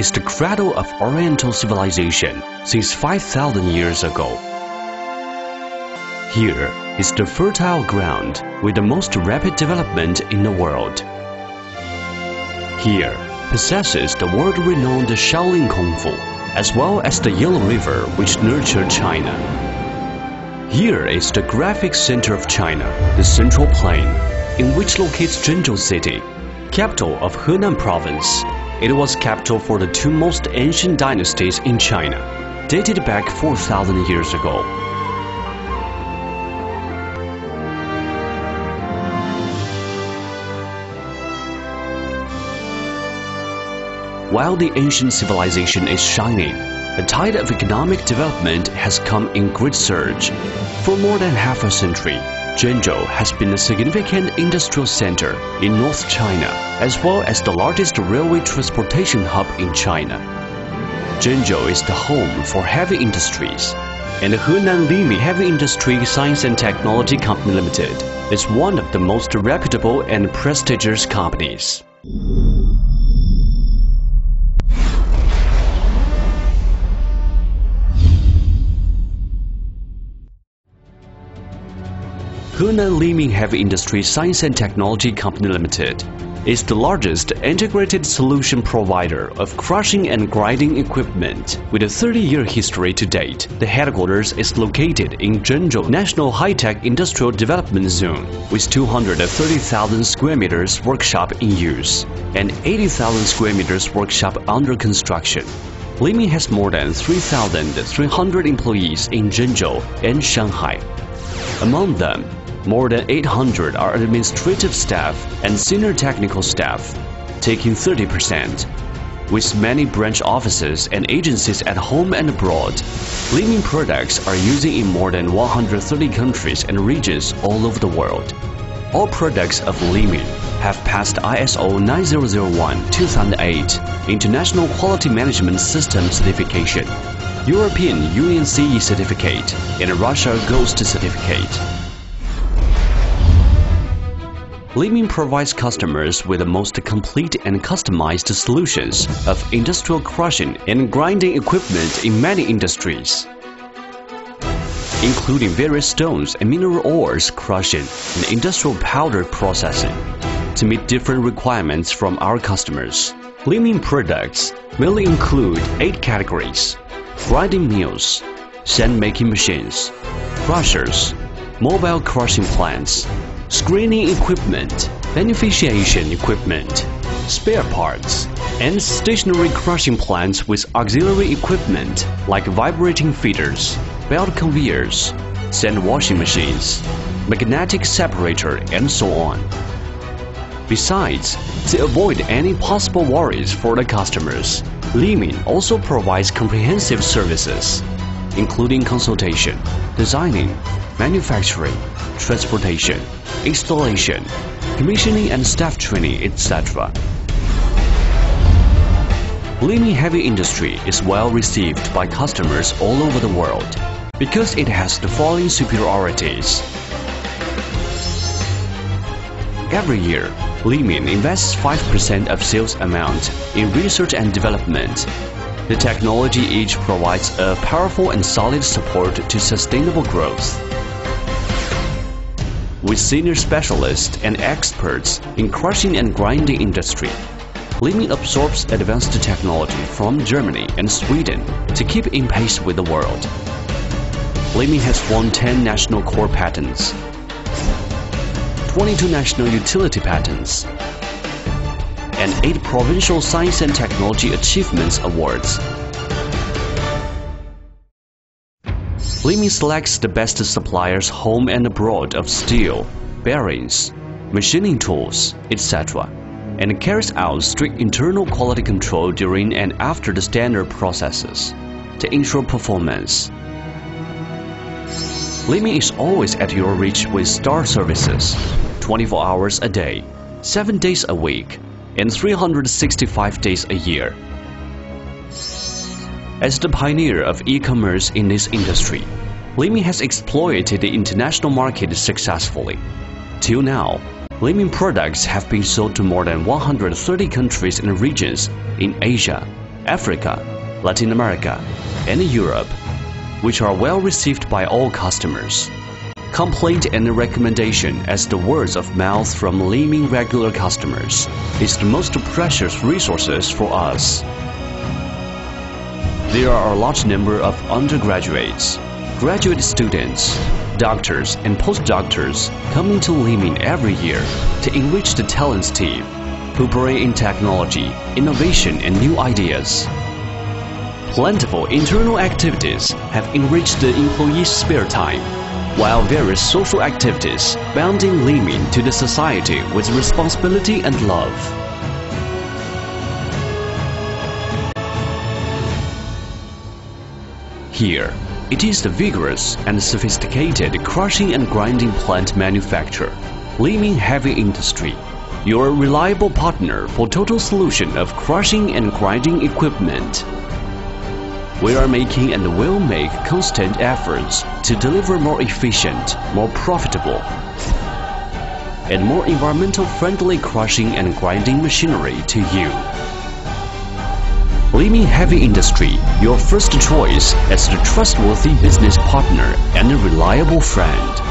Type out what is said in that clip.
is the cradle of Oriental civilization since 5,000 years ago. Here is the fertile ground with the most rapid development in the world. Here possesses the world-renowned Shaolin Kung Fu, as well as the Yellow River which nurtured China. Here is the graphic center of China, the Central Plain, in which locates Zhengzhou City, capital of Henan Province. It was capital for the two most ancient dynasties in China, dated back 4,000 years ago. While the ancient civilization is shining, a tide of economic development has come in great surge. For more than half a century, Zhengzhou has been a significant industrial center in North China, as well as the largest railway transportation hub in China. Zhengzhou is the home for heavy industries, and the Henan Liming Heavy Industry Science and Technology Company Limited is one of the most reputable and prestigious companies. Henan Liming Heavy Industry Science and Technology Company Limited is the largest integrated solution provider of crushing and grinding equipment with a 30-year history to date. The headquarters is located in Zhengzhou National High-Tech Industrial Development Zone with 230,000 square meters workshop in use and 80,000 square meters workshop under construction. Liming has more than 3,300 employees in Zhengzhou and Shanghai. Among them, more than 800 are administrative staff and senior technical staff, taking 30%. With many branch offices and agencies at home and abroad, Liming products are used in more than 130 countries and regions all over the world. All products of Liming have passed ISO 9001-2008 International Quality Management System certification, European Union CE certificate, and Russia GOST certificate. Liming provides customers with the most complete and customized solutions of industrial crushing and grinding equipment in many industries, including various stones and mineral ores crushing and industrial powder processing to meet different requirements from our customers. Liming products mainly include eight categories grinding mills, sand making machines, crushers, mobile crushing plants, screening equipment, beneficiation equipment, spare parts, and stationary crushing plants with auxiliary equipment like vibrating feeders, belt conveyors, sand washing machines, magnetic separator, and so on. Besides, to avoid any possible worries for the customers, Liming also provides comprehensive services, including consultation, designing, manufacturing, transportation, installation, commissioning and staff training, etc. Liming Heavy Industry is well received by customers all over the world because it has the following superiorities. Every year, Liming invests 5% of sales amount in research and development. The technology each provides a powerful and solid support to sustainable growth with senior specialists and experts in crushing and grinding industry. Liming absorbs advanced technology from Germany and Sweden to keep in pace with the world. Liming has won 10 national core patents, 22 national utility patents, and 8 provincial science and technology achievements awards. Liming selects the best suppliers home and abroad of steel, bearings, machining tools, etc., and carries out strict internal quality control during and after the standard processes to ensure performance. Liming is always at your reach with star services, 24 hours a day, 7 days a week, and 365 days a year. As the pioneer of e-commerce in this industry, Liming has exploited the international market successfully. Till now, Liming products have been sold to more than 130 countries and regions in Asia, Africa, Latin America, and Europe, which are well received by all customers. Complaint and recommendation as the words of mouth from Li-Ming regular customers is the most precious resources for us. There are a large number of undergraduates, graduate students, doctors and postdoctors coming to Li-Ming every year to enrich the talents team who bring in technology, innovation and new ideas. Plentiful internal activities have enriched the employees' spare time, while various social activities bounding Li-Ming to the society with responsibility and love. Here, it is the vigorous and sophisticated crushing and grinding plant manufacturer, Li-Ming Heavy Industry, your reliable partner for total solution of crushing and grinding equipment. We are making and will make constant efforts to deliver more efficient, more profitable, and more environmental friendly crushing and grinding machinery to you. Li-Ming Heavy Industry, your first choice as the trustworthy business partner and a reliable friend.